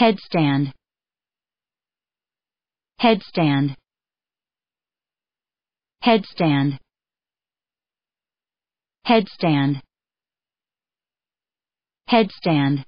headstand. Headstand. Headstand. Headstand. Headstand.